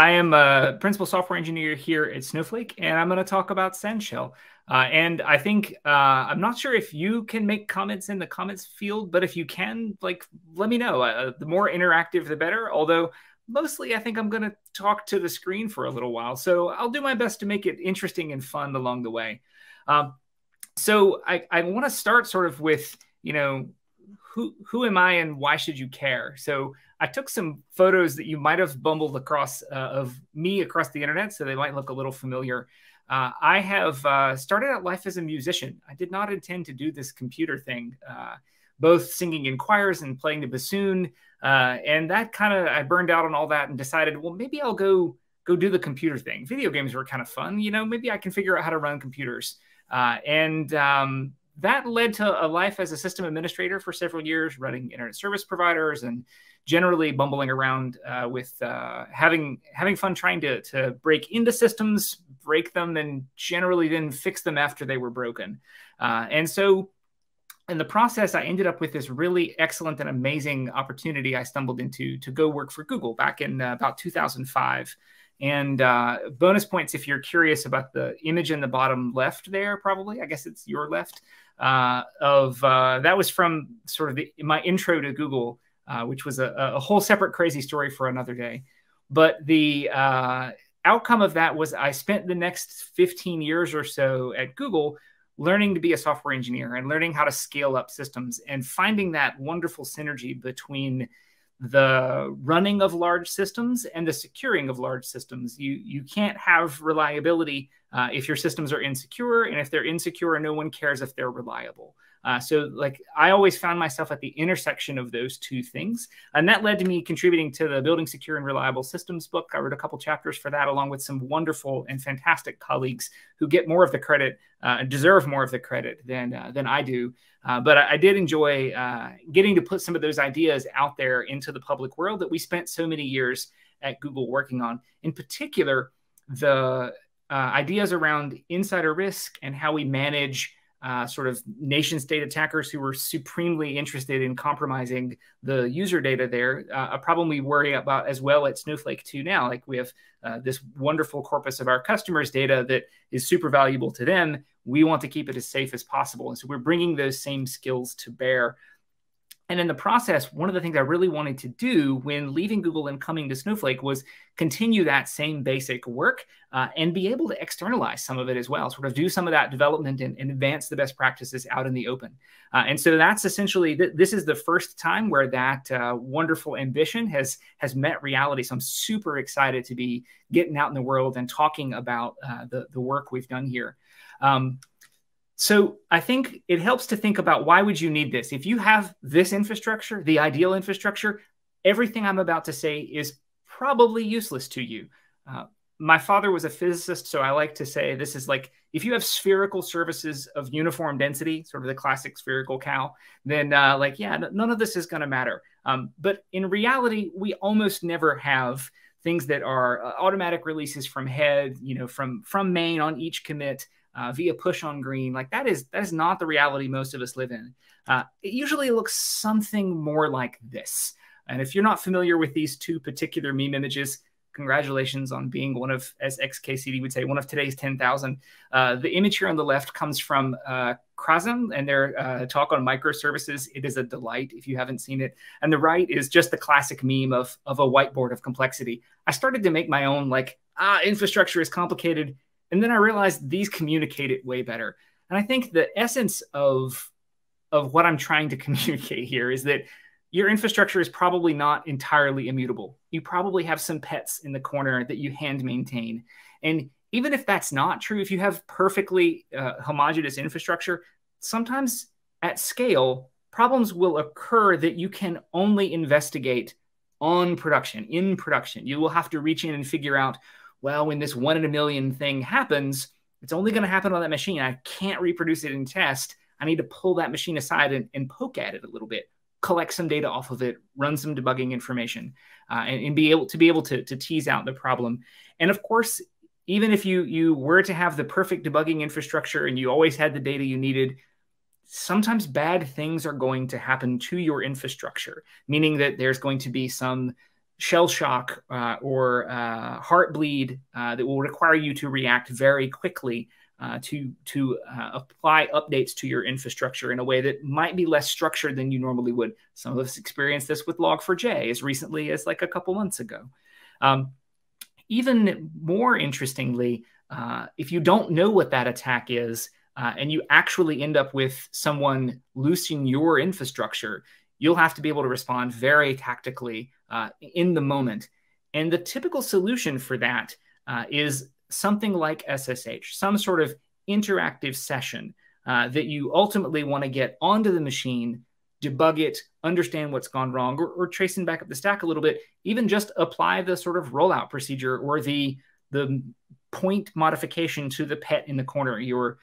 I am a principal software engineer here at Snowflake, and I'm going to talk about SansShell. Uh, and I think uh, I'm not sure if you can make comments in the comments field, but if you can, like, let me know. Uh, the more interactive, the better. Although mostly, I think I'm going to talk to the screen for a little while, so I'll do my best to make it interesting and fun along the way. Um, so I, I want to start sort of with you know who who am I and why should you care? So I took some photos that you might have bumbled across uh, of me across the internet, so they might look a little familiar. Uh, I have uh, started out life as a musician. I did not intend to do this computer thing, uh, both singing in choirs and playing the bassoon, uh, and that kind of I burned out on all that and decided, well, maybe I'll go go do the computer thing. Video games were kind of fun, you know. Maybe I can figure out how to run computers, uh, and um, that led to a life as a system administrator for several years, running internet service providers and generally bumbling around uh, with uh, having having fun trying to to break into systems, break them, and generally then fix them after they were broken. Uh, and so, in the process, I ended up with this really excellent and amazing opportunity I stumbled into to go work for Google back in uh, about 2005. And uh, bonus points if you're curious about the image in the bottom left there, probably. I guess it's your left. Uh, of uh, that was from sort of the, my intro to Google, uh, which was a, a, whole separate crazy story for another day. But the uh, outcome of that was I spent the next 15 years or so at Google learning to be a software engineer and learning how to scale up systems and finding that wonderful synergy between the running of large systems and the securing of large systems. You you can't have reliability uh, if your systems are insecure, and if they're insecure, no one cares if they're reliable. Uh, so, like, I always found myself at the intersection of those two things, and that led to me contributing to the Building Secure and Reliable Systems book. I wrote a couple chapters for that, along with some wonderful and fantastic colleagues who get more of the credit, uh, deserve more of the credit than uh, than I do. Uh, but I, I, did enjoy uh, getting to put some of those ideas out there into the public world that we spent so many years at Google working on. In particular, the uh, ideas around insider risk and how we manage uh, sort of nation state attackers who were supremely interested in compromising the user data there. Uh, a problem we worry about as well at Snowflake too now. Like we have uh, this wonderful corpus of our customers' data that is super valuable to them. We want to keep it as safe as possible. And so we're bringing those same skills to bear and in the process, one of the things I really wanted to do when leaving Google and coming to Snowflake was continue that same basic work uh, and be able to externalize some of it as well, sort of do some of that development and, and advance the best practices out in the open. Uh, and so that's essentially th this is the first time where that uh, wonderful ambition has has met reality. So I'm super excited to be getting out in the world and talking about uh, the the work we've done here. Um, so I think it helps to think about why would you need this? If you have this infrastructure, the ideal infrastructure, everything I'm about to say is probably useless to you. Uh, my father was a physicist, so I like to say this is like if you have spherical surfaces of uniform density, sort of the classic spherical cow, then uh, like yeah, none of this is going to matter. Um, but in reality, we almost never have things that are uh, automatic releases from head, you know, from from main on each commit uh, via push on green. Like that is that is not the reality most of us live in. Uh, it usually looks something more like this. And if you're not familiar with these two particular meme images, congratulations on being one of, as XKCD would say, one of today's 10,000. Uh, the image here on the left comes from uh, Krazam and their uh, talk on microservices. It is a delight if you haven't seen it. And the right is just the classic meme of, of a whiteboard of complexity. I started to make my own, like, ah, infrastructure is complicated. And then I realized these communicate it way better. And I think the essence of of what I'm trying to communicate here is that your infrastructure is probably not entirely immutable. You probably have some pets in the corner that you hand maintain. And even if that's not true, if you have perfectly uh, homogeneous infrastructure, sometimes at scale, problems will occur that you can only investigate on production, in production. You will have to reach in and figure out well, when this one in a million thing happens, it's only going to happen on that machine. I can't reproduce it in test. I need to pull that machine aside and, and poke at it a little bit, collect some data off of it, run some debugging information, uh, and, and, be able to be able to, to tease out the problem. And of course, even if you you were to have the perfect debugging infrastructure and you always had the data you needed, sometimes bad things are going to happen to your infrastructure, meaning that there's going to be some Shellshock uh, or uh, Heartbleed uh, that will require you to react very quickly uh, to to uh, apply updates to your infrastructure in a way that might be less structured than you normally would. Some of us experienced this with Log4j as recently as like a couple months ago. Um, even more interestingly, uh, if you don't know what that attack is, and you actually end up with someone loosing your infrastructure, you'll have to be able to respond very tactically uh, in the moment. And the typical solution for that uh, is something like SSH, some sort of interactive session uh, that you ultimately want to get onto the machine, debug it, understand what's gone wrong, or, or tracing back up the stack a little bit, even just apply the sort of rollout procedure or the the point modification to the pet in the corner, your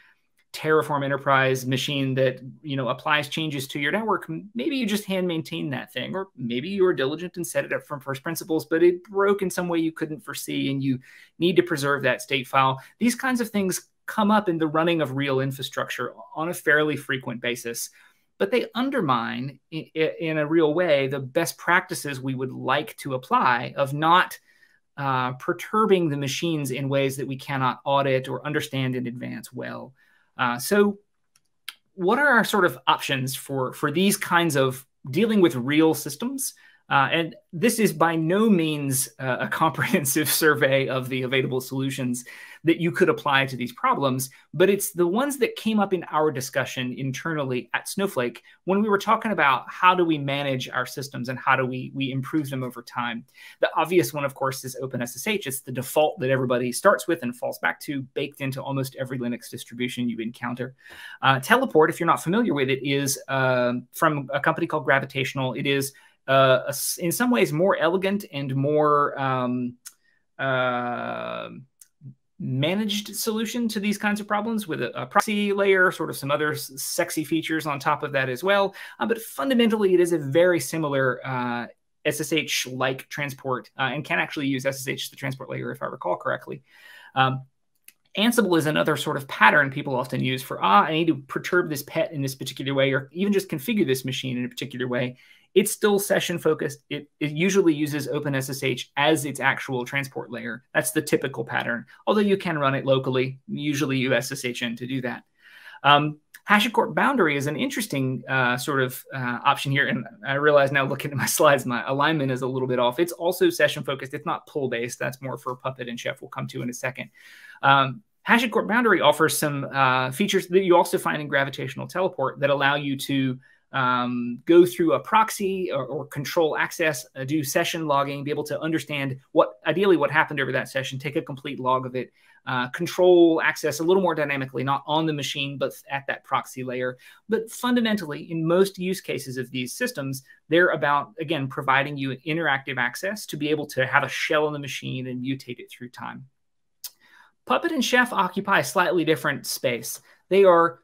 Terraform Enterprise machine that you know applies changes to your network. Maybe you just hand maintain that thing, or maybe you were diligent and set it up from first principles, but it broke in some way you couldn't foresee, and you need to preserve that state file. These kinds of things come up in the running of real infrastructure on a fairly frequent basis, but they undermine in, in a real way the best practices we would like to apply of not uh, perturbing the machines in ways that we cannot audit or understand in advance well. Uh, so, what are our sort of options for for these kinds of dealing with real systems? Uh, and this is by no means uh, a comprehensive survey of the available solutions that you could apply to these problems, but it's the ones that came up in our discussion internally at Snowflake when we were talking about how do we manage our systems and how do we, we improve them over time. The obvious one, of course, is OpenSSH. It's the default that everybody starts with and falls back to, baked into almost every Linux distribution you encounter. Uh, Teleport, if you're not familiar with it, is uh, from a company called Gravitational. It is uh, in some ways more elegant and more um, uh, managed solution to these kinds of problems with a, a, proxy layer, sort of some other sexy features on top of that as well. Uh, but fundamentally, it is a very similar uh, SSH-like transport uh, and can actually use SSH, the transport layer, if I recall correctly. Um, Ansible is another sort of pattern people often use for, ah, I need to perturb this pet in this particular way, or even just configure this machine in a particular way. It's still session focused. It, it usually uses OpenSSH as its actual transport layer. That's the typical pattern, although you can run it locally. Usually you SSH in to do that. Um, HashiCorp boundary is an interesting uh, sort of uh, option here. And I realize now looking at my slides, my alignment is a little bit off. It's also session focused. It's not pull based. That's more for Puppet and Chef we'll come to in a second. Um, HashiCorp boundary offers some uh, features that you also find in gravitational teleport that allow you to um, go through a proxy or, or control access, uh, do session logging, be able to understand what ideally what happened over that session, take a complete log of it, uh, control access a little more dynamically, not on the machine, but at that proxy layer. But fundamentally, in most use cases of these systems, they're about, again, providing you interactive access to be able to have a shell on the machine and mutate it through time. Puppet and Chef occupy a slightly different space. They are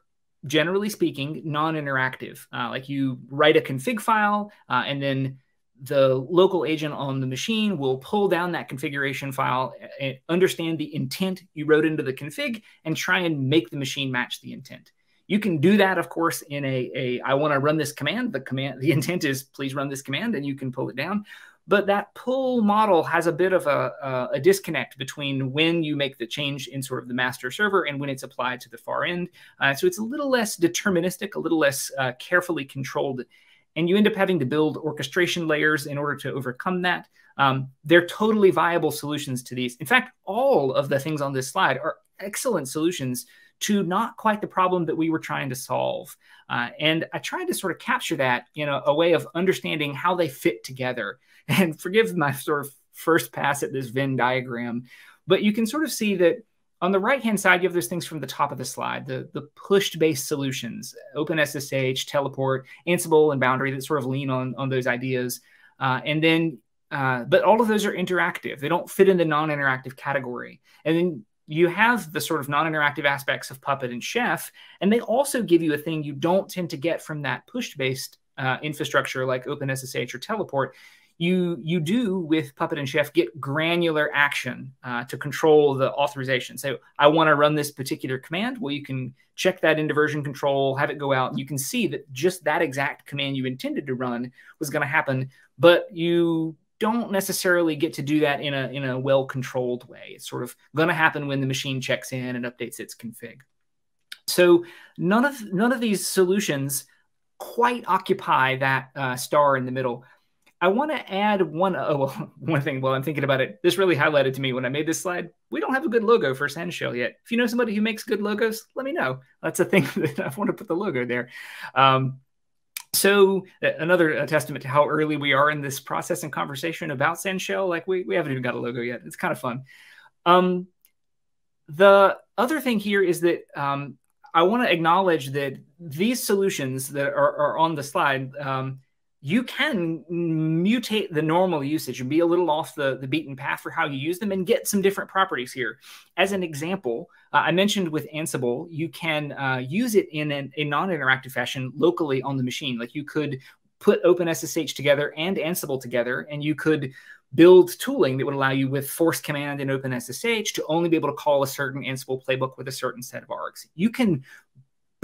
generally speaking, non-interactive. Uh, like you write a config file, uh, and then the local agent on the machine will pull down that configuration file, and understand the intent you wrote into the config, and try and make the machine match the intent. You can do that, of course, in a, a I want to run this command. The command, the intent is please run this command, and you can pull it down. But that pull model has a bit of a, a, disconnect between when you make the change in sort of the master server and when it's applied to the far end. Uh, so it's a little less deterministic, a little less uh, carefully controlled. And you end up having to build orchestration layers in order to overcome that. Um, they're totally viable solutions to these. In fact, all of the things on this slide are excellent solutions to not quite the problem that we were trying to solve. Uh, and I tried to sort of capture that in a, a, way of understanding how they fit together. And forgive my sort of first pass at this Venn diagram, but you can sort of see that on the right hand side, you have those things from the top of the slide, the, the pushed based solutions, OpenSSH, Teleport, Ansible, and Boundary that sort of lean on, on those ideas. Uh, and then, uh, but all of those are interactive. They don't fit in the non interactive category. And then you have the sort of non-interactive aspects of Puppet and Chef, and they also give you a thing you don't tend to get from that push-based uh, infrastructure like OpenSSH or Teleport. You you do with Puppet and Chef get granular action uh, to control the authorization. So I want to run this particular command. Well, you can check that into version control, have it go out, and you can see that just that exact command you intended to run was going to happen, but you don't necessarily get to do that in a in a well controlled way. It's sort of going to happen when the machine checks in and updates its config. So none of none of these solutions quite occupy that uh, star in the middle. I want to add one oh, well, one thing while I'm thinking about it. This really highlighted to me when I made this slide. We don't have a good logo for SansShell yet. If you know somebody who makes good logos, let me know. That's a thing that I want to put the logo there. Um, so another testament to how early we are in this process and conversation about SansShell. Like we, we haven't even got a logo yet. It's kind of fun. Um, the other thing here is that um, I want to acknowledge that these solutions that are, are on the slide, um, you can mutate the normal usage and be a little off the, the beaten path for how you use them and get some different properties here. As an example, uh, I mentioned with Ansible, you can uh, use it in an, a non-interactive fashion locally on the machine. Like you could put OpenSSH together and Ansible together, and you could build tooling that would allow you with force command in OpenSSH to only be able to call a certain Ansible playbook with a certain set of args. You can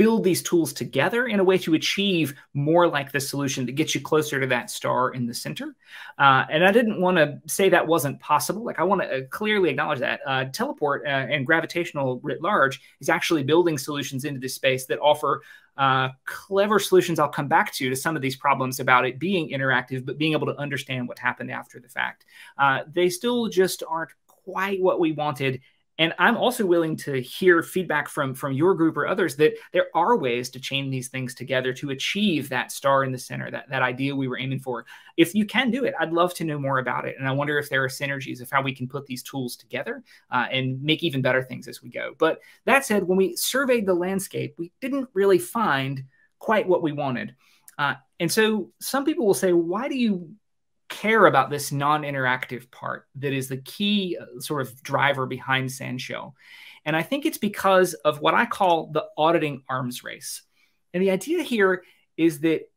build these tools together in a way to achieve more like the solution that gets you closer to that star in the center. Uh, and I didn't want to say that wasn't possible. Like I want to uh, clearly acknowledge that uh, teleport uh, and gravitational writ large is actually building solutions into this space that offer uh, clever solutions I'll come back to to some of these problems about it being interactive, but being able to understand what happened after the fact. Uh, they still just aren't quite what we wanted and I'm also willing to hear feedback from from your group or others that there are ways to chain these things together to achieve that star in the center, that that idea we were aiming for. If you can do it, I'd love to know more about it. And I wonder if there are synergies of how we can put these tools together uh, and make even better things as we go. But that said, when we surveyed the landscape, we didn't really find quite what we wanted. Uh, and so some people will say, why do you care about this non-interactive part that is the key uh, sort of driver behind SansShell. And I think it's because of what I call the auditing arms race. And the idea here is that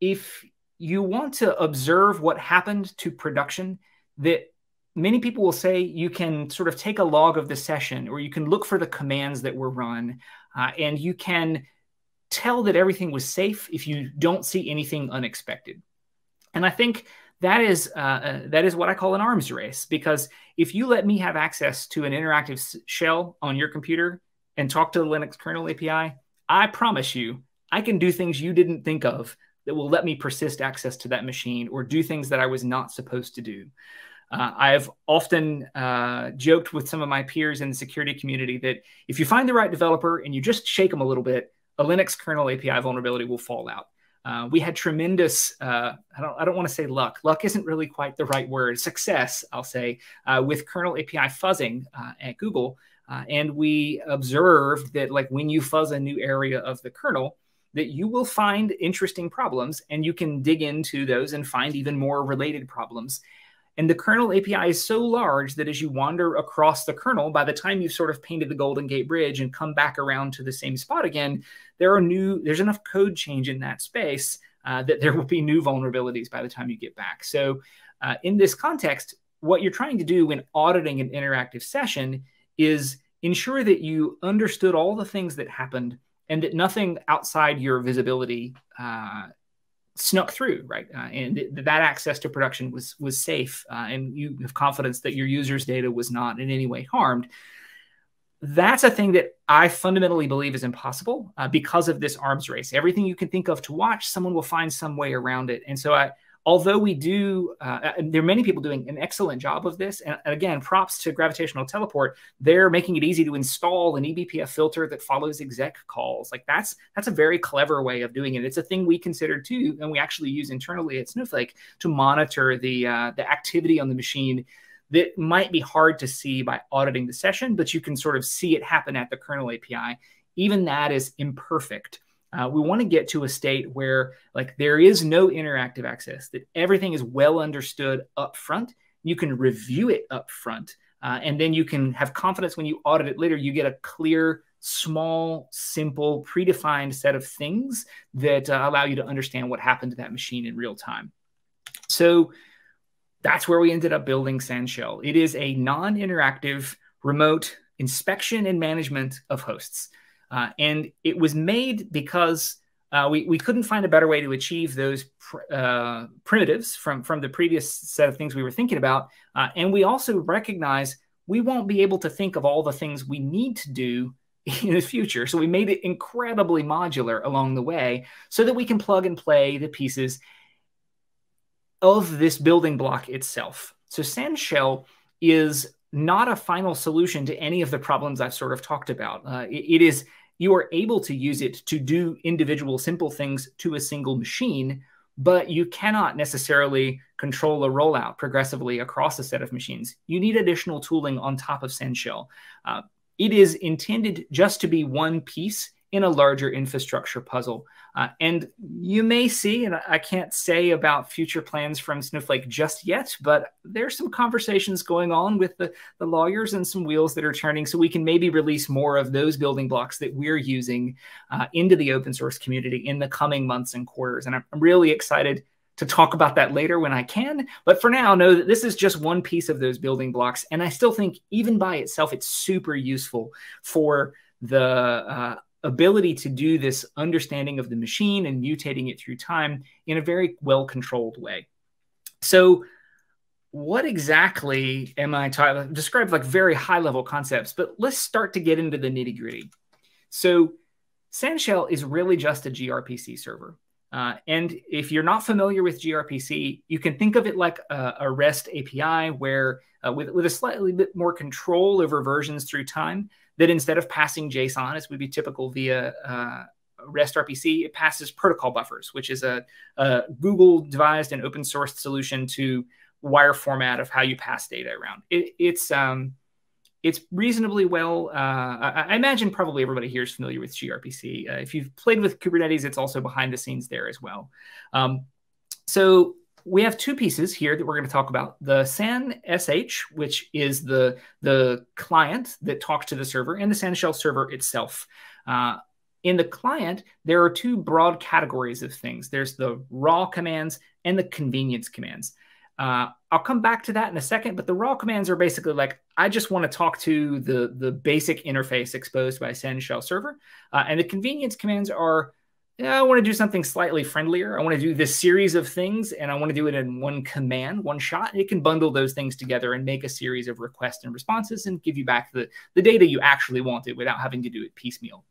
if you want to observe what happened to production, that many people will say you can sort of take a log of the session or you can look for the commands that were run uh, and you can tell that everything was safe if you don't see anything unexpected. And I think that is uh, uh, that is what I call an arms race because if you let me have access to an interactive shell on your computer and talk to the Linux kernel API, I promise you I can do things you didn't think of that will let me persist access to that machine or do things that I was not supposed to do. Uh, I've often uh, joked with some of my peers in the security community that if you find the right developer and you just shake them a little bit, a Linux kernel API vulnerability will fall out. Uh, we had tremendous, uh, I don't, I don't want to say luck. Luck isn't really quite the right word. Success, I'll say, uh, with kernel API fuzzing uh, at Google. Uh, and we observed that like when you fuzz a new area of the kernel, that you will find interesting problems and you can dig into those and find even more related problems. And the kernel API is so large that as you wander across the kernel, by the time you've sort of painted the Golden Gate Bridge and come back around to the same spot again, there are new, there's enough code change in that space uh, that there will be new vulnerabilities by the time you get back. So uh, in this context, what you're trying to do when auditing an interactive session is ensure that you understood all the things that happened and that nothing outside your visibility uh, snuck through, right? Uh, and th that access to production was was safe, uh, and you have confidence that your users' data was not in any way harmed. That's a thing that I fundamentally believe is impossible uh, because of this arms race. Everything you can think of to watch, someone will find some way around it. And so I, although we do, uh, there are many people doing an excellent job of this. And, again, props to Gravitational Teleport. They're making it easy to install an eBPF filter that follows exec calls. Like that's that's a very clever way of doing it. It's a thing we consider too, and we actually use internally at Snowflake to monitor the uh, the activity on the machine that might be hard to see by auditing the session, but you can sort of see it happen at the kernel API. Even that is imperfect. Uh, we want to get to a state where like there is no interactive access, that everything is well understood up front. You can review it up front, uh, and then you can have confidence when you audit it later. You get a clear, small, simple, predefined set of things that uh, allow you to understand what happened to that machine in real time. So that's where we ended up building SansShell. It is a non-interactive remote inspection and management of hosts. Uh, and it was made because uh, we, we couldn't find a better way to achieve those pr uh, primitives from, from the previous set of things we were thinking about. Uh, and we also recognize we won't be able to think of all the things we need to do in the future. So we made it incredibly modular along the way so that we can plug and play the pieces of this building block itself. So SansShell is not a final solution to any of the problems I've sort of talked about. Uh, it, it is you are able to use it to do individual simple things to a single machine, but you cannot necessarily control a rollout progressively across a set of machines. You need additional tooling on top of SansShell. Uh, it is intended just to be one piece in a larger infrastructure puzzle. Uh, and you may see, and I can't say about future plans from Snowflake just yet, but there's some conversations going on with the, the lawyers and some wheels that are turning so we can maybe release more of those building blocks that we're using uh, into the open source community in the coming months and quarters. And I'm really excited to talk about that later when I can. But for now, know that this is just one piece of those building blocks. And I still think, even by itself, it's super useful for the uh, ability to do this understanding of the machine and mutating it through time in a very well controlled way. So, what exactly am I talking? Describe like very high level concepts, but let's start to get into the nitty gritty. So, SansShell is really just a gRPC server. Uh, and if you're not familiar with gRPC, you can think of it like a, a REST API where, uh, with, with a slightly bit more control over versions through time, that instead of passing JSON, as would be typical via uh, REST RPC, it passes protocol buffers, which is a, a Google devised and open sourced solution to wire format of how you pass data around. It, it's um, it's reasonably well. Uh, I, I, imagine probably everybody here is familiar with gRPC. Uh, if you've played with Kubernetes, it's also behind the scenes there as well. Um, so we have two pieces here that we're going to talk about. The sanssh, which is the, the client that talks to the server, and the SansShell server itself. Uh, in the client, there are two broad categories of things. There's the raw commands and the convenience commands. Uh, I'll come back to that in a second, but the raw commands are basically like, I just want to talk to the, the basic interface exposed by SansShell server. Uh, and the convenience commands are, yeah, I want to do something slightly friendlier. I want to do this series of things and I want to do it in one command, one shot. It can bundle those things together and make a series of requests and responses and give you back the, the data you actually wanted without having to do it piecemeal.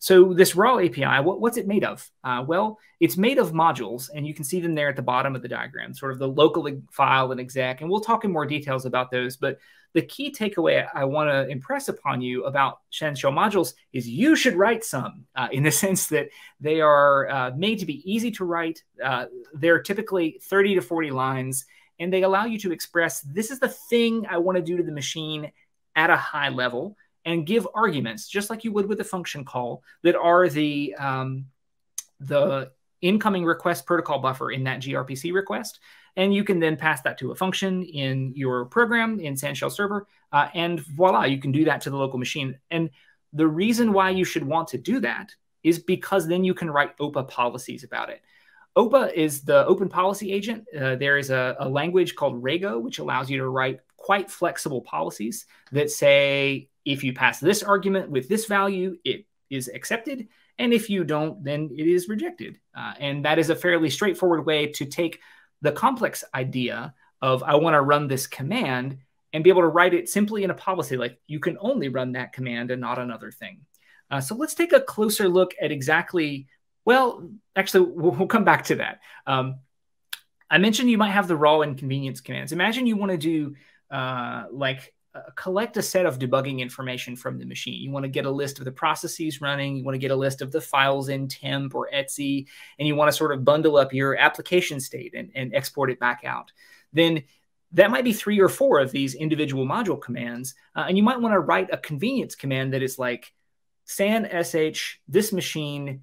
So this raw API, what, what's it made of? Uh, well, it's made of modules, and you can see them there at the bottom of the diagram, sort of the local file and exec. And we'll talk in more details about those. But the key takeaway I want to impress upon you about SansShell modules is you should write some uh, in the sense that they are uh, made to be easy to write. Uh, they're typically 30 to 40 lines, and they allow you to express this is the thing I want to do to the machine at a high level and give arguments, just like you would with a function call, that are the um, the incoming request protocol buffer in that gRPC request. And you can then pass that to a function in your program in SansShell server. Uh, and voila, you can do that to the local machine. And the reason why you should want to do that is because then you can write OPA policies about it. OPA is the open policy agent. Uh, there is a, a language called Rego, which allows you to write quite flexible policies that say if you pass this argument with this value, it is accepted. And if you don't, then it is rejected. Uh, and that is a fairly straightforward way to take the complex idea of I want to run this command and be able to write it simply in a policy like you can only run that command and not another thing. Uh, so let's take a closer look at exactly, well, actually, we'll, we'll come back to that. Um, I mentioned you might have the raw inconvenience commands. Imagine you want to do uh, like uh, collect a set of debugging information from the machine. You want to get a list of the processes running. You want to get a list of the files in temp or etc. And you want to sort of bundle up your application state and, and export it back out. Then that might be three or four of these individual module commands. Uh, and you might want to write a convenience command that is like san sh this machine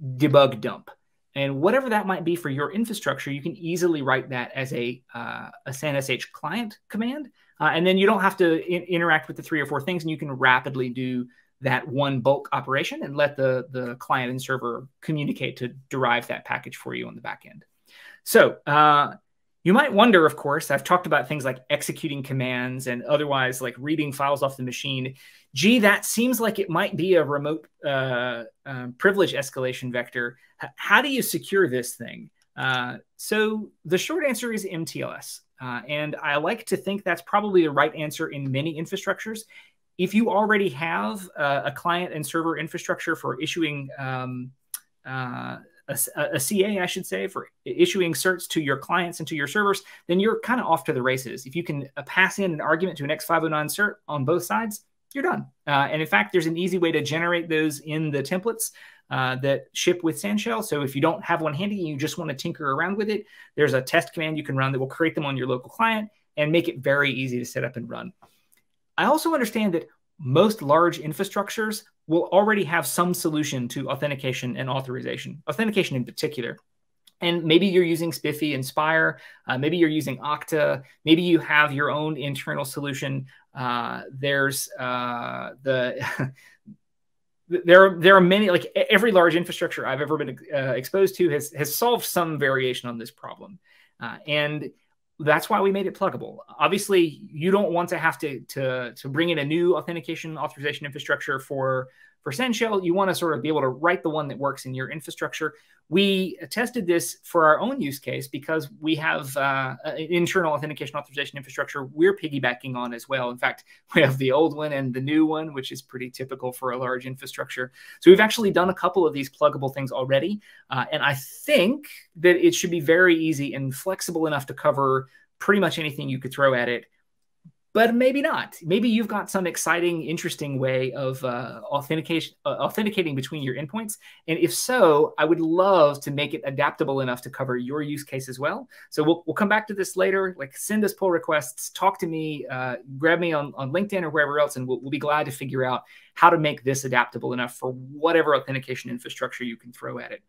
debug dump. And whatever that might be for your infrastructure, you can easily write that as a, uh, a SANSH client command. Uh, and then you don't have to in interact with the three or four things, and you can rapidly do that one bulk operation and let the, the client and server communicate to derive that package for you on the back end. So uh, You might wonder, of course, I've talked about things like executing commands and otherwise like reading files off the machine. Gee, that seems like it might be a remote uh, uh, privilege escalation vector. H how do you secure this thing? Uh, so the short answer is MTLS. Uh, and I like to think that's probably the right answer in many infrastructures. If you already have uh, a client and server infrastructure for issuing um, uh, a, a, CA, I should say, for issuing certs to your clients and to your servers, then you're kind of off to the races. If you can uh, pass in an argument to an X509 cert on both sides, you're done. Uh, and in fact, there's an easy way to generate those in the templates uh, that ship with SansShell. So if you don't have one handy and you just want to tinker around with it, there's a test command you can run that will create them on your local client and make it very easy to set up and run. I also understand that most large infrastructures will already have some solution to authentication and authorization, authentication in particular. And maybe you're using SPIFFE, and Spire. Uh, maybe you're using Okta. Maybe you have your own internal solution. Uh, there's uh, the there there are many like every large infrastructure I've ever been uh, exposed to has has solved some variation on this problem, uh, and that's why we made it pluggable. Obviously, you don't want to have to to to bring in a new authentication authorization infrastructure for for SansShell. You want to sort of be able to write the one that works in your infrastructure. We tested this for our own use case because we have uh, internal authentication authorization infrastructure we're piggybacking on as well. In fact, we have the old one and the new one, which is pretty typical for a large infrastructure. So we've actually done a couple of these pluggable things already. Uh, and I think that it should be very easy and flexible enough to cover pretty much anything you could throw at it but maybe not. Maybe you've got some exciting, interesting way of uh, authentication, uh, authenticating between your endpoints. And if so, I would love to make it adaptable enough to cover your use case as well. So we'll, we'll come back to this later. Like send us pull requests, talk to me, uh, grab me on, on LinkedIn or wherever else, and we'll, we'll be glad to figure out how to make this adaptable enough for whatever authentication infrastructure you can throw at it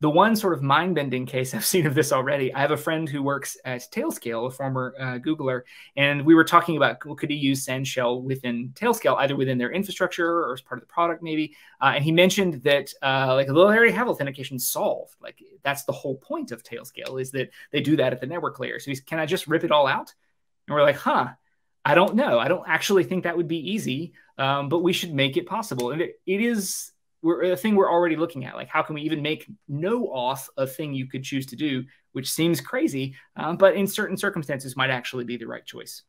the one sort of mind bending case I've seen of this already, I have a friend who works at Tailscale, a former uh, Googler, and we were talking about well, could he use SansShell within Tailscale, either within their infrastructure or as part of the product, maybe. Uh, and he mentioned that uh, like they already have authentication solved. Like that's the whole point of Tailscale is that they do that at the network layer. So he's, can I just rip it all out? And we're like, huh. I don't know. I don't actually think that would be easy, um, but we should make it possible. And it, it is we're a thing we're already looking at. Like, how can we even make no auth a thing you could choose to do, which seems crazy, um, but in certain circumstances might actually be the right choice.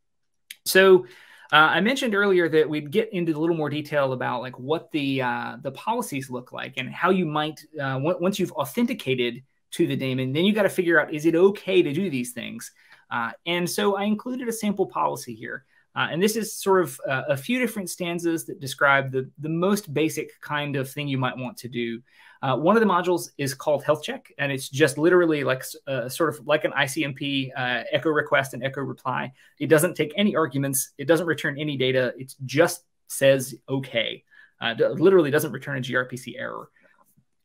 So uh, I mentioned earlier that we'd get into a little more detail about like what the uh, the policies look like and how you might uh, once you've authenticated to the daemon, then you got to figure out is it okay to do these things. Uh, and so I included a sample policy here. Uh, and this is sort of uh, a few different stanzas that describe the, the most basic kind of thing you might want to do. Uh, one of the modules is called health check, and it's just literally like uh, sort of like an ICMP uh, echo request and echo reply. It doesn't take any arguments. It doesn't return any data. It just says okay. Uh, literally doesn't return a gRPC error.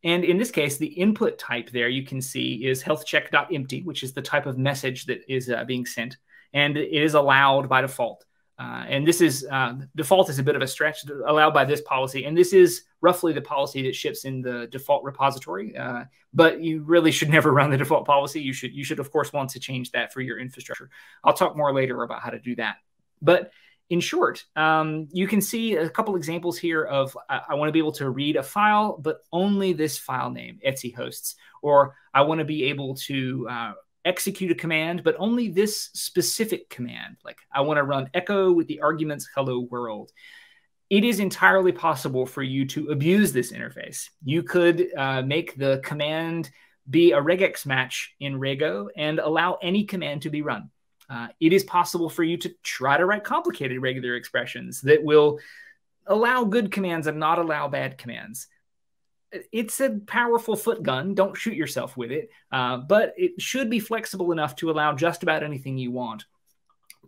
And in this case, the input type there you can see is healthcheck.empty, which is the type of message that is being sent. And it is allowed by default. Uh, and this is uh, default is a bit of a stretch allowed by this policy, and this is roughly the policy that ships in the default repository. Uh, but you really should never run the default policy. You should you should of course want to change that for your infrastructure. I'll talk more later about how to do that. But in short, um, you can see a couple examples here of uh, I want to be able to read a file, but only this file name, Etsy hosts, or I want to be able to uh, execute a command, but only this specific command. Like I want to run echo with the arguments hello world. It is entirely possible for you to abuse this interface. You could uh, make the command be a regex match in Rego and allow any command to be run. Uh, it is possible for you to try to write complicated regular expressions that will allow good commands and not allow bad commands it's a powerful foot gun. Don't shoot yourself with it, uh, but it should be flexible enough to allow just about anything you want.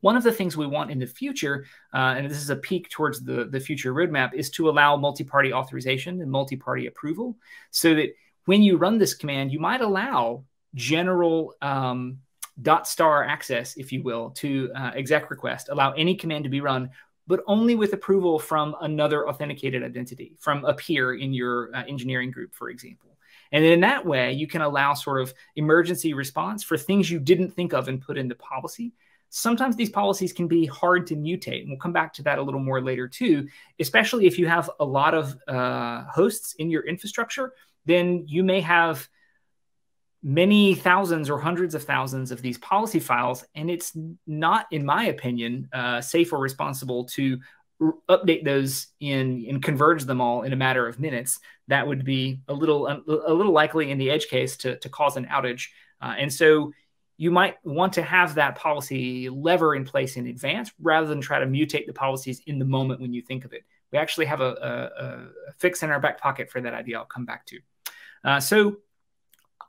One of the things we want in the future, uh, and this is a peek towards the, the future roadmap, is to allow multi-party authorization and multi-party approval so that when you run this command, you might allow general um, dot star access, if you will, to uh, exec request, allow any command to be run but only with approval from another authenticated identity, from a peer in your uh, engineering group, for example. And in that way, you can allow sort of emergency response for things you didn't think of and put into policy. Sometimes these policies can be hard to mutate, and we'll come back to that a little more later too, especially if you have a lot of uh, hosts in your infrastructure, then you may have many thousands or hundreds of thousands of these policy files, and it's not, in my opinion, uh, safe or responsible to update those in and converge them all in a matter of minutes. That would be a little a little likely in the edge case to, to cause an outage. Uh, and so you might want to have that policy lever in place in advance rather than try to mutate the policies in the moment when you think of it. We actually have a, a, a fix in our back pocket for that idea. I'll come back to. Uh, so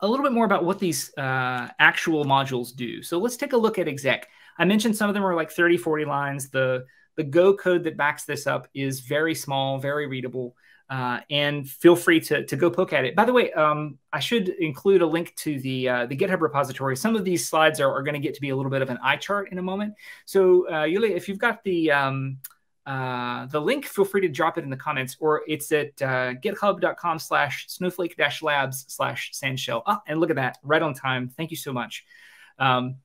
a little bit more about what these uh, actual modules do. So let's take a look at exec. I mentioned some of them are like 30, 40 lines. The, the Go code that backs this up is very small, very readable, uh, and feel free to, to go poke at it. By the way, um, I should include a link to the, uh, the GitHub repository. Some of these slides are, are going to get to be a little bit of an eye chart in a moment. So uh, Yulia, if you've got the... Um, uh, the link, feel free to drop it in the comments, or it's at uh, github.com slash snowflake dash labs slash sansshell. Ah, and look at that, right on time. Thank you so much. Um,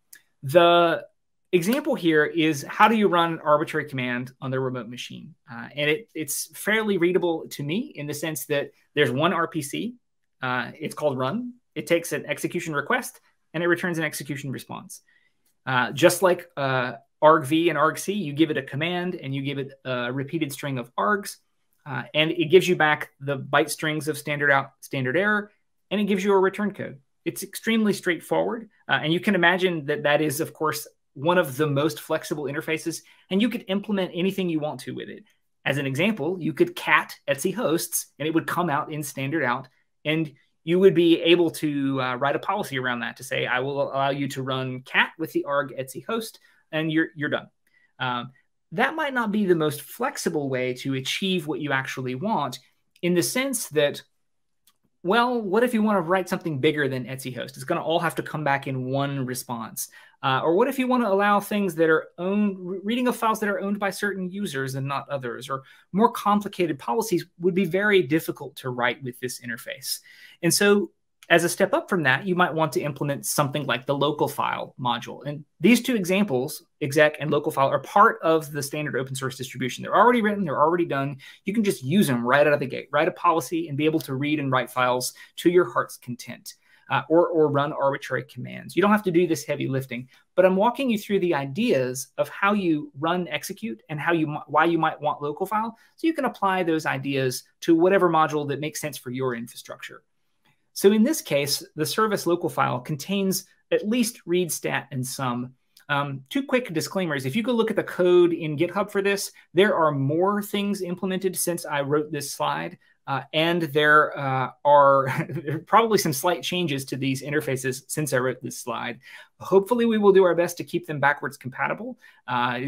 the example here is how do you run an arbitrary command on the remote machine? Uh, and it, it's fairly readable to me in the sense that there's one RPC. Uh, it's called run. It takes an execution request and it returns an execution response. Uh, just like uh, argv and argc, you give it a command and you give it a repeated string of args, uh, and it gives you back the byte strings of standard out, standard error, and it gives you a return code. It's extremely straightforward, uh, and you can imagine that that is, of course, one of the most flexible interfaces, and you could implement anything you want to with it. As an example, you could cat Etsy hosts, and it would come out in standard out, and you would be able to uh, write a policy around that to say, I will allow you to run cat with the arg Etsy host and you're you're done. Um, that might not be the most flexible way to achieve what you actually want, in the sense that, well, what if you want to write something bigger than Etsy host? It's going to all have to come back in one response. Uh, or what if you want to allow things that are owned, reading of files that are owned by certain users and not others, or more complicated policies would be very difficult to write with this interface. And so as a step up from that, you might want to implement something like the local file module. And these two examples, exec and local file, are part of the standard open source distribution. They're already written, they're already done. You can just use them right out of the gate, write a policy and be able to read and write files to your heart's content. Uh, or, or run arbitrary commands. You don't have to do this heavy lifting, but I'm walking you through the ideas of how you run execute and how you why you might want local file, so you can apply those ideas to whatever module that makes sense for your infrastructure. So in this case, the service local file contains at least read stat and sum. Um, two quick disclaimers. If you go look at the code in GitHub for this, there are more things implemented since I wrote this slide. Uh, and there uh, are probably some slight changes to these interfaces since I wrote this slide. Hopefully, we will do our best to keep them backwards compatible. Uh,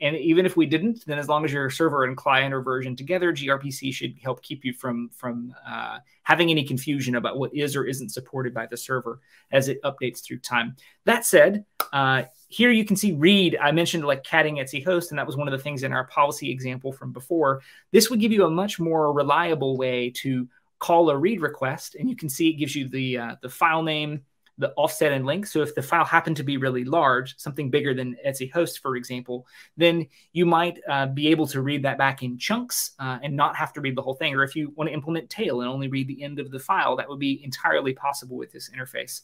and even if we didn't, then as long as your server and client are versioned together, gRPC should help keep you from, from uh, having any confusion about what is or isn't supported by the server as it updates through time. That said, uh, here you can see read. I mentioned like catting Etsy host, and that was one of the things in our policy example from before. This would give you a much more reliable way to call a read request, and you can see it gives you the uh, the file name, the offset and link. So if the file happened to be really large, something bigger than Etsy host, for example, then you might uh, be able to read that back in chunks uh, and not have to read the whole thing. Or if you want to implement tail and only read the end of the file, that would be entirely possible with this interface.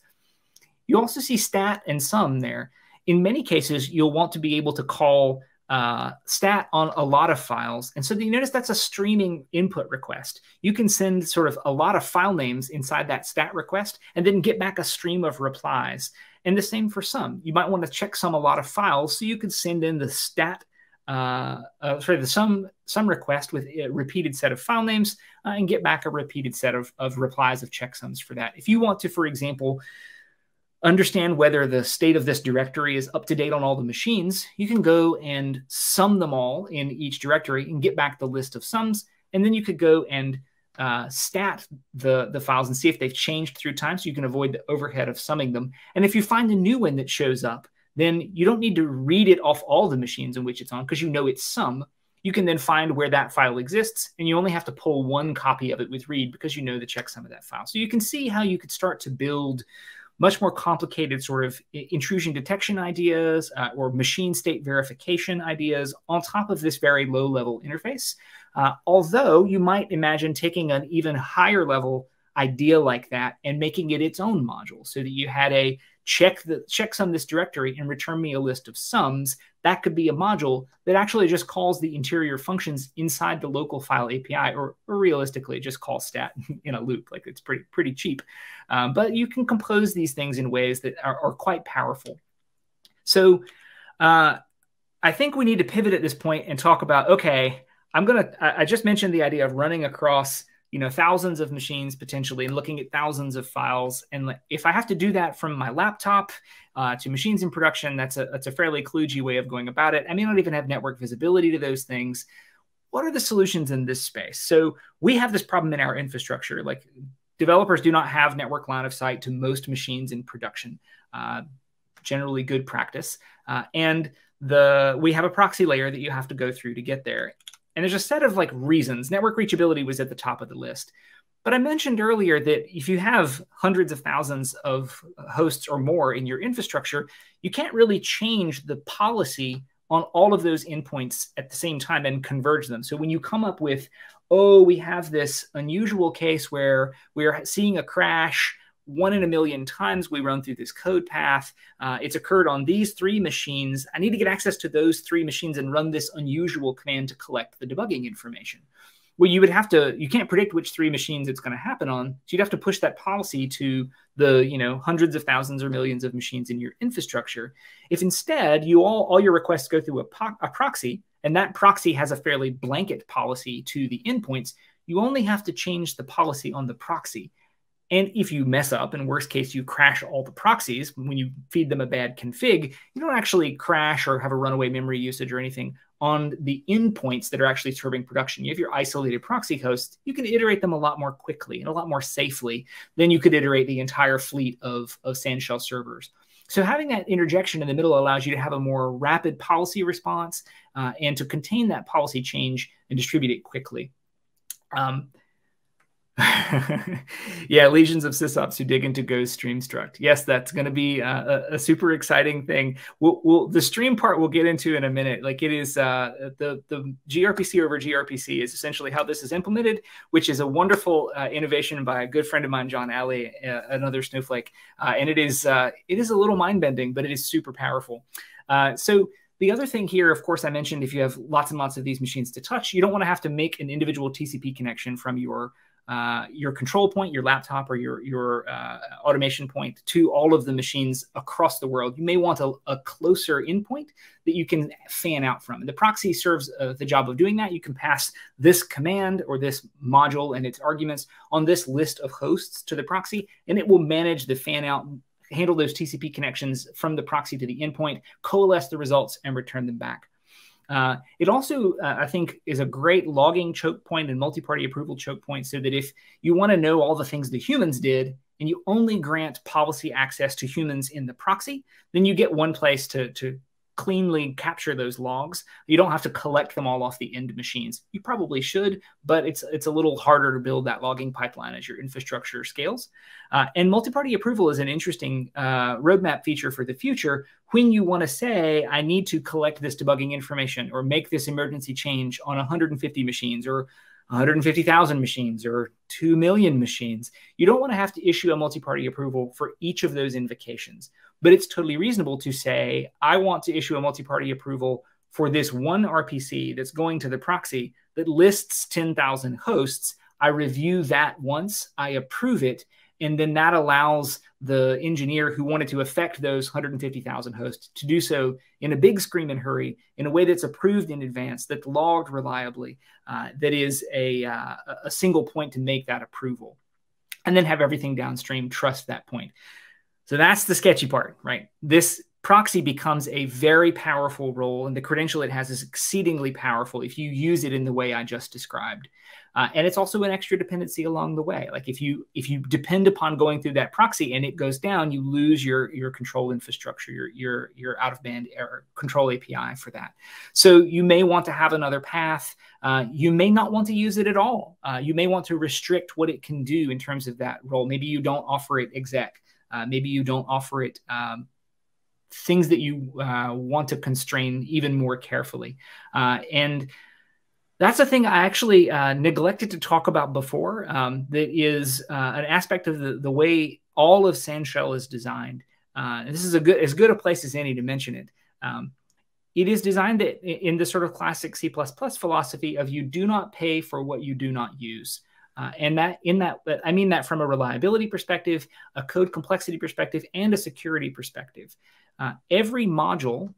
You also see stat and sum there in many cases, you'll want to be able to call uh, stat on a lot of files. And so you notice that's a streaming input request. You can send sort of a lot of file names inside that stat request and then get back a stream of replies. And the same for sum. You might want to check checksum a lot of files so you could send in the stat uh, uh, sorry, the sum sum request with a repeated set of file names uh, and get back a repeated set of, of replies of checksums for that. If you want to, for example, understand whether the state of this directory is up to date on all the machines, you can go and sum them all in each directory and get back the list of sums. And then you could go and uh, stat the, the files and see if they've changed through time so you can avoid the overhead of summing them. And if you find a new one that shows up, then you don't need to read it off all the machines in which it's on because you know it's sum. you can then find where that file exists, and you only have to pull one copy of it with read because you know the checksum of that file. So you can see how you could start to build much more complicated sort of intrusion detection ideas uh, or machine state verification ideas on top of this very low level interface. Uh, although you might imagine taking an even higher level idea like that and making it its own module so that you had a check the checksum this directory and return me a list of sums. That could be a module that actually just calls the interior functions inside the local file api or, or realistically just call stat in a loop like it's pretty pretty cheap. Um, but you can compose these things in ways that are, are quite powerful. So uh, i think we need to pivot at this point and talk about okay i'm gonna i, I just mentioned the idea of running across you know thousands of machines potentially and looking at thousands of files. And if i have to do that from my laptop uh, to machines in production that's a that's a fairly kludgy way of going about it. I may not even have network visibility to those things. What are the solutions in this space? So we have this problem in our infrastructure. Like developers do not have network line of sight to most machines in production uh, generally good practice. Uh, and the we have a proxy layer that you have to go through to get there and there's a set of like reasons. Network reachability was at the top of the list. But I mentioned earlier that if you have hundreds of thousands of hosts or more in your infrastructure, you can't really change the policy on all of those endpoints at the same time and converge them. So when you come up with, oh, we have this unusual case where we're seeing a crash one in a million times we run through this code path. Uh, it's occurred on these three machines. I need to get access to those three machines and run this unusual command to collect the debugging information. Well, you would have to, you can't predict which three machines it's going to happen on. So you'd have to push that policy to the, you know, hundreds of thousands or millions of machines in your infrastructure. If instead you all, all your requests go through a, a proxy and that proxy has a fairly blanket policy to the endpoints, you only have to change the policy on the proxy and if you mess up, in worst case, you crash all the proxies when you feed them a bad config, you don't actually crash or have a runaway memory usage or anything on the endpoints that are actually serving production. You have your isolated proxy hosts, you can iterate them a lot more quickly and a lot more safely than you could iterate the entire fleet of, of SansShell servers. So having that interjection in the middle allows you to have a more rapid policy response uh, and to contain that policy change and distribute it quickly. Um, yeah, legions of sysops who dig into Go's stream struct. Yes, that's going to be uh, a, a, super exciting thing. We'll, we'll, the stream part we'll get into in a minute. Like it is uh, the the gRPC over gRPC is essentially how this is implemented, which is a wonderful uh, innovation by a good friend of mine, John Alley, uh, another snowflake, uh, and it is it is a little mind bending, but it is super powerful. so. The other thing here, of course, I mentioned if you have lots and lots of these machines to touch, you don't want to have to make an individual TCP connection from your uh, your control point, your laptop, or your your uh, automation point to all of the machines across the world. You may want a, a closer endpoint that you can fan out from. And the proxy serves uh, the job of doing that. You can pass this command or this module and its arguments on this list of hosts to the proxy, and it will manage the fan out handle those TCP connections from the proxy to the endpoint, coalesce the results, and return them back. Uh, it also, uh, I think, is a great logging choke point and multi-party approval choke point so that if you want to know all the things the humans did and you only grant policy access to humans in the proxy, then you get one place to, to cleanly capture those logs. You don't have to collect them all off the end machines. You probably should, but it's it's a little harder to build that logging pipeline as your infrastructure scales. Uh, and multi-party approval is an interesting uh, roadmap feature for the future when you want to say, I need to collect this debugging information or make this emergency change on 150 machines or 150,000 machines or 2 million machines. You don't want to have to issue a multi party approval for each of those invocations. But it's totally reasonable to say, I want to issue a multi party approval for this one RPC that's going to the proxy that lists 10,000 hosts. I review that once, I approve it, and then that allows the engineer who wanted to affect those 150,000 hosts to do so in a big screaming hurry in a way that's approved in advance, that's logged reliably, uh, that is a, uh, a single point to make that approval. And then have everything downstream trust that point. So that's the sketchy part, right? This proxy becomes a very powerful role, and the credential it has is exceedingly powerful if you use it in the way I just described. Uh, and it's also an extra dependency along the way. Like if you if you depend upon going through that proxy and it goes down, you lose your your control infrastructure, your your your out of band or control API for that. So you may want to have another path. Uh, you may not want to use it at all. Uh, you may want to restrict what it can do in terms of that role. Maybe you don't offer it exec. Uh, maybe you don't offer it um, things that you uh, want to constrain even more carefully. Uh, and that's a thing I actually uh, neglected to talk about before. Um, that is uh, an aspect of the, the way all of SansShell is designed. Uh, this is a good as good a place as any to mention it. Um, it is designed in the sort of classic C++ philosophy of you do not pay for what you do not use. Uh, and that in that, I mean that from a reliability perspective, a code complexity perspective, and a security perspective. Uh, every module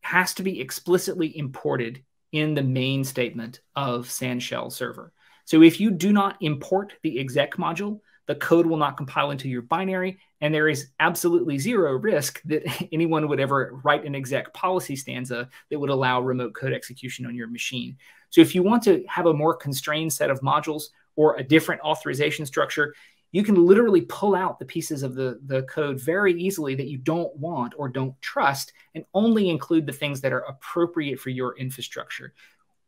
has to be explicitly imported in the main statement of SansShell server. So if you do not import the exec module, the code will not compile into your binary, and there is absolutely zero risk that anyone would ever write an exec policy stanza that would allow remote code execution on your machine. So if you want to have a more constrained set of modules or a different authorization structure, you can literally pull out the pieces of the, the code very easily that you don't want or don't trust and only include the things that are appropriate for your infrastructure.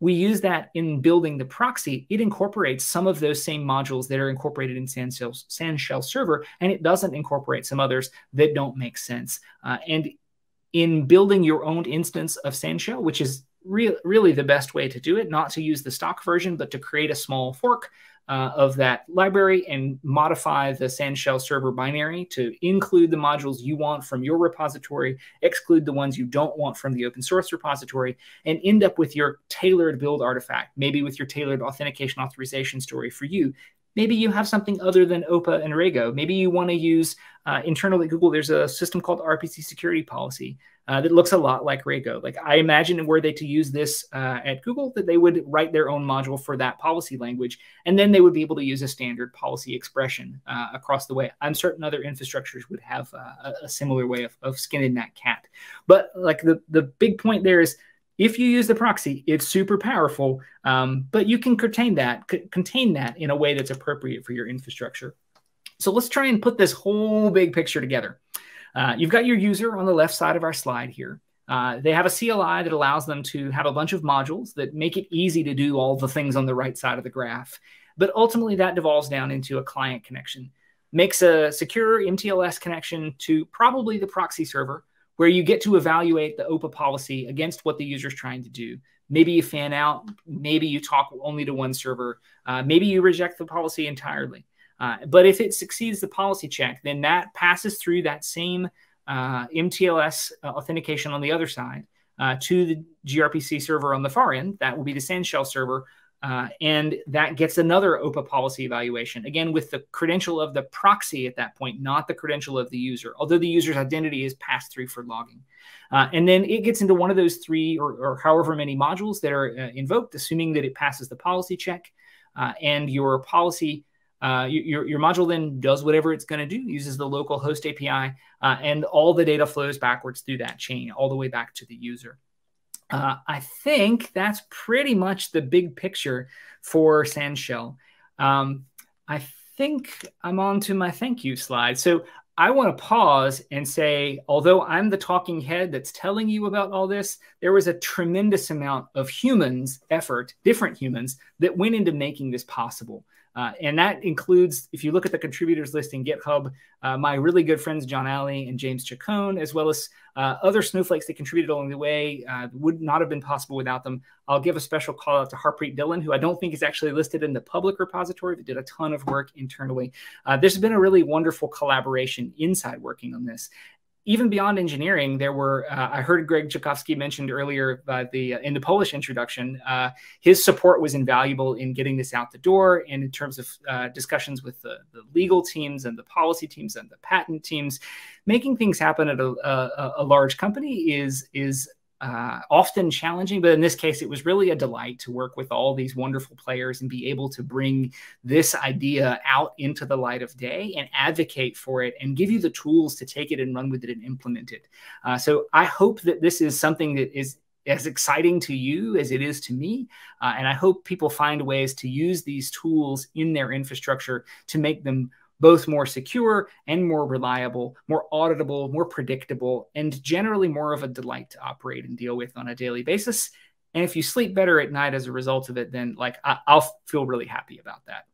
We use that in building the proxy. It incorporates some of those same modules that are incorporated in SansShell, server, and it doesn't incorporate some others that don't make sense. Uh, and in building your own instance of SansShell, which is re really the best way to do it, not to use the stock version, but to create a small fork uh, of that library and modify the SansShell server binary to include the modules you want from your repository, exclude the ones you don't want from the open source repository, and end up with your tailored build artifact, maybe with your tailored authentication authorization story for you. Maybe you have something other than OPA and Rego. Maybe you want to use uh, internally Google, there's a system called RPC Security Policy uh, that looks a lot like Rego. Like I imagine were they to use this uh, at Google, that they would write their own module for that policy language, and then they would be able to use a standard policy expression uh, across the way. I'm certain other infrastructures would have uh, a, a, similar way of, of skinning that cat. But like the, the big point there is if you use the proxy, it's super powerful, um, but you can contain that, contain that in a way that's appropriate for your infrastructure. So let's try and put this whole big picture together. Uh, you've got your user on the left side of our slide here. Uh, they have a CLI that allows them to have a bunch of modules that make it easy to do all the things on the right side of the graph. But ultimately, that devolves down into a client connection, makes a secure MTLS connection to probably the proxy server, where you get to evaluate the OPA policy against what the user is trying to do. Maybe you fan out, maybe you talk only to one server, uh, maybe you reject the policy entirely. Uh, but if it succeeds the policy check, then that passes through that same uh, MTLS uh, authentication on the other side uh, to the gRPC server on the far end. That will be the SansShell server. Uh, and that gets another OPA policy evaluation, again, with the credential of the proxy at that point, not the credential of the user, although the user's identity is passed through for logging. and then it gets into one of those three or, or however many modules that are invoked, assuming that it passes the policy check. and your policy uh, your, your module then does whatever it's going to do, uses the local host API, uh, and all the data flows backwards through that chain, all the way back to the user. Uh, I think that's pretty much the big picture for SansShell. Um, I think I'm on to my thank you slide. So I want to pause and say, although I'm the talking head that's telling you about all this, there was a tremendous amount of humans' effort, different humans, that went into making this possible. Uh, and that includes, if you look at the contributors list in GitHub, uh, my really good friends John Alley and James Chacon, as well as uh, other snowflakes that contributed along the way, uh, would not have been possible without them. I'll give a special call out to Harpreet Dillon, who I don't think is actually listed in the public repository, but did a ton of work internally. Uh, there's been a really wonderful collaboration inside working on this even beyond engineering, there were. Uh, I heard Greg Czajkowski mentioned earlier uh, the in the Polish introduction. Uh, his support was invaluable in getting this out the door, and in terms of uh, discussions with the, the, legal teams and the policy teams and the patent teams, making things happen at a, a, a large company is is uh, often challenging, but in this case, it was really a delight to work with all these wonderful players and be able to bring this idea out into the light of day and advocate for it and give you the tools to take it and run with it and implement it. Uh, so I hope that this is something that is as exciting to you as it is to me. Uh, and I hope people find ways to use these tools in their infrastructure to make them both more secure and more reliable, more auditable, more predictable, and generally more of a delight to operate and deal with on a daily basis. And if you sleep better at night as a result of it, then like I- will feel really happy about that.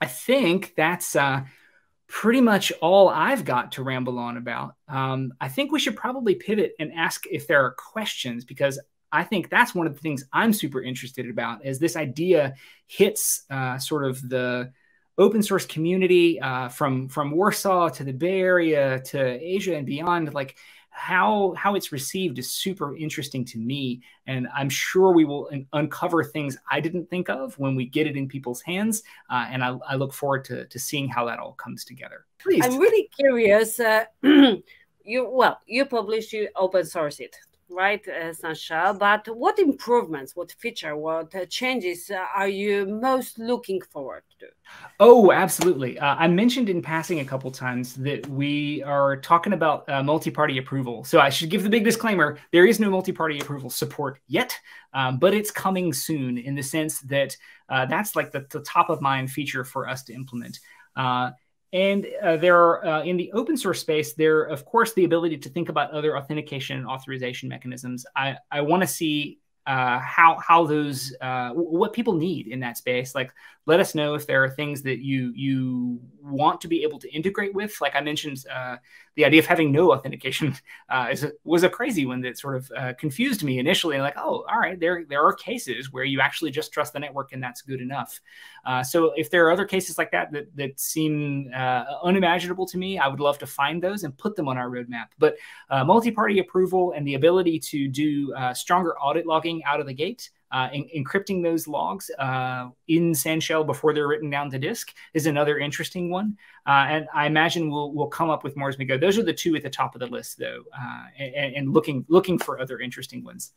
I think that's uh, pretty much all I've got to ramble on about. Um, I think we should probably pivot and ask if there are questions because I think that's one of the things I'm super interested about as this idea hits uh, sort of the open source community uh, from from Warsaw to the Bay Area to Asia and beyond. Like how how it's received is super interesting to me. And i'm sure we will uncover things i didn't think of when we get it in people's hands uh, and I, I, look forward to, to seeing how that all comes together. Please. i'm really curious uh, you well you publish you open source it right, uh, SansShell? But what improvements, what feature, what uh, changes uh, are you most looking forward to? Oh, absolutely. Uh, I mentioned in passing a couple times that we are talking about uh, multi-party approval. So I should give the big disclaimer: there is no multi-party approval support yet, um, but it's coming soon. In the sense that uh, that's like the, the top of mind feature for us to implement. And uh, there are uh, in the open source space, there of course the ability to think about other authentication and authorization mechanisms. I, I want to see uh, how how those uh, what people need in that space. Like, let us know if there are things that you you want to be able to integrate with. Like I mentioned, uh, the idea of having no authentication uh, is was a crazy one that sort of uh, confused me initially. Like, oh, all right, there there are cases where you actually just trust the network and that's good enough. Uh, so if there are other cases like that that, that seem unimaginable to me, I would love to find those and put them on our roadmap. But multi-party approval and the ability to do stronger audit logging out of the gate uh, encrypting those logs uh, in SansShell before they're written down to disk is another interesting one. Uh, and I imagine we'll, we'll come up with more as we go. Those are the two at the top of the list, though, uh, and, and, looking looking for other interesting ones.